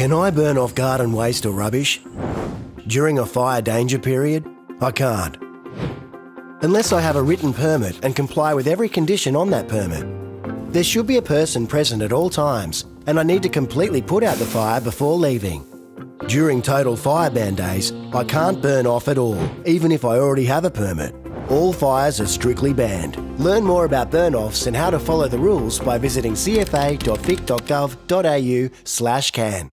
Can I burn off garden waste or rubbish? During a fire danger period? I can't. Unless I have a written permit and comply with every condition on that permit. There should be a person present at all times, and I need to completely put out the fire before leaving. During total fire ban days, I can't burn off at all, even if I already have a permit. All fires are strictly banned. Learn more about burn offs and how to follow the rules by visiting cfa.vic.gov.au slash can.